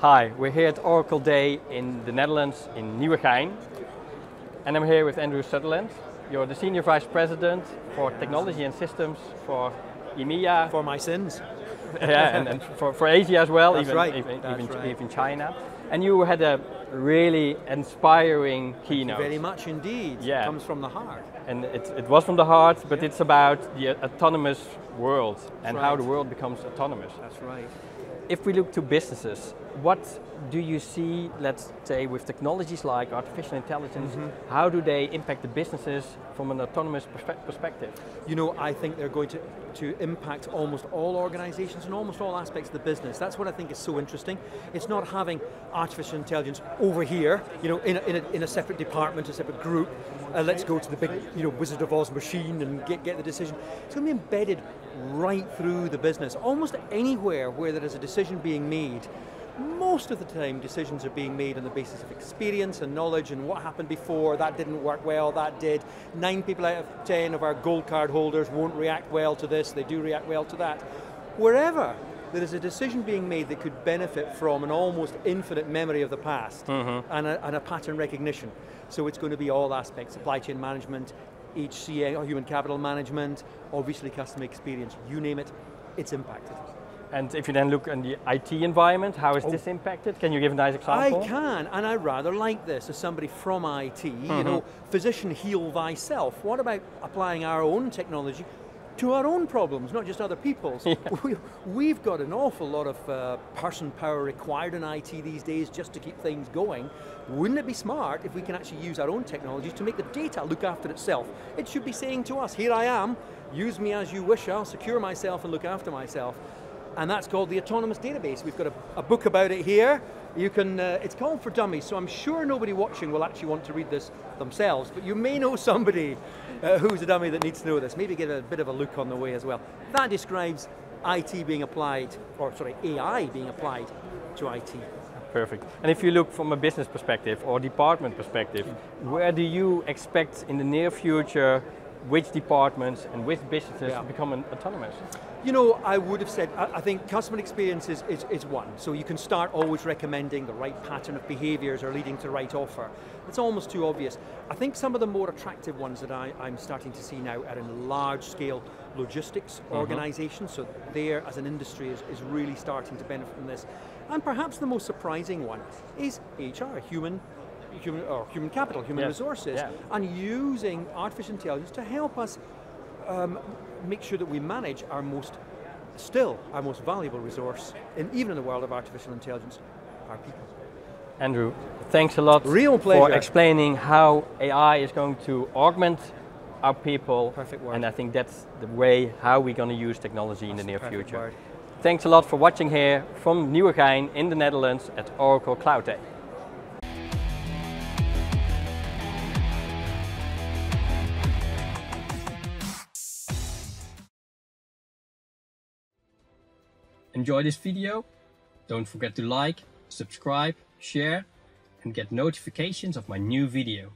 Hi, we're here at Oracle Day in the Netherlands in Nieuwegein. And I'm here with Andrew Sutherland. You're the Senior Vice President for Technology and Systems for EMEA. For my sins. yeah, and, and for, for Asia as well, That's even, right. even, That's even, right. even China. And you had a really inspiring keynote. Very much indeed. Yeah. It comes from the heart. And it, it was from the heart, but it's about the autonomous world and how the world becomes autonomous. That's right. If we look to businesses, what do you see, let's say, with technologies like artificial intelligence, Mm-hmm. how do they impact the businesses from an autonomous perspective? You know, I think they're going to, to impact almost all organizations and almost all aspects of the business. That's what I think is so interesting. It's not having artificial intelligence over here, you know, in a, in a, in a separate department, a separate group. Uh, let's go to the big, you know, Wizard of Oz machine and get, get the decision. It's going to be embedded right through the business. Almost anywhere where there is a decision being made, most of the time decisions are being made on the basis of experience and knowledge and what happened before, that didn't work well, that did. Nine people out of ten of our gold card holders won't react well to this, they do react well to that. Wherever there is a decision being made that could benefit from an almost infinite memory of the past mm-hmm. and, a, and a pattern recognition. So it's going to be all aspects, supply chain management, HCM, or human capital management, obviously customer experience, you name it, it's impacted. And if you then look in the IT environment, how is this impacted? Can you give a nice Oh. I can, and I rather like this as somebody from IT. You Mm-hmm. know, physician heal thyself. What about applying our own technology to our own problems, not just other people's? We, we've got an awful lot of uh, person power required in IT these days just to keep things going. Wouldn't it be smart if we can actually use our own technologies to make the data look after itself? It should be saying to us, here I am, use me as you wish, I'll secure myself and look after myself and that's called the Autonomous Database. We've got a, a book about it here. You can, uh, it's called for dummies, so I'm sure nobody watching will actually want to read this themselves, but you may know somebody uh, who's a dummy that needs to know this. Maybe get a bit of a look on the way as well. That describes IT being applied, or sorry, AI being applied to IT. Perfect. And if you look from a business perspective or department perspective, where do you expect in the near future which departments and which businesses Yeah. to become an autonomous? You know, I would have said, I, I think customer experience is, is, is one. So you can start always recommending the right pattern of behaviors or leading to the right offer. It's almost too obvious. I think some of the more attractive ones that I, I'm starting to see now are in large scale logistics mm-hmm. organizations. So there, as an industry, is, is really starting to benefit from this. And perhaps the most surprising one is HR, human human or human capital, human Yes. resources, Yeah. and using artificial intelligence to help us um, make sure that we manage our most, still our most valuable resource, in, even in the world of artificial intelligence, our people. Andrew, thanks a lot Real for pleasure. explaining how AI is going to augment our people. Perfect word. And I think that's the way how we're going to use technology in the near the future. word. Thanks a lot for watching here from Nieuwegein in the Netherlands at Oracle Cloud Day. Enjoy this video? Don't forget to like, subscribe, share and get notifications of my new video.